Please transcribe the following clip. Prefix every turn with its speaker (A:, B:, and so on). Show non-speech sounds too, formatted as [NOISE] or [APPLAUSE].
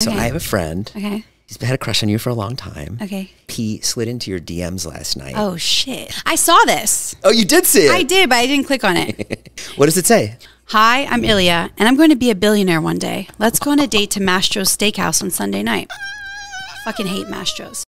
A: So
B: Okay.
A: I have a friend.
B: Okay.
A: He's had a crush on you for a long time.
B: Okay.
A: He slid into your DMs last night.
B: Oh shit! I saw this.
A: Oh, you did see it.
B: I did, but I didn't click on it. [LAUGHS]
A: What does it say?
B: Hi, I'm Ilya, and I'm going to be a billionaire one day. Let's go on a date to Mastro's Steakhouse on Sunday night. I Fucking hate Mastro's.